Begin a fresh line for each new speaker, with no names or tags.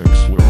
mix with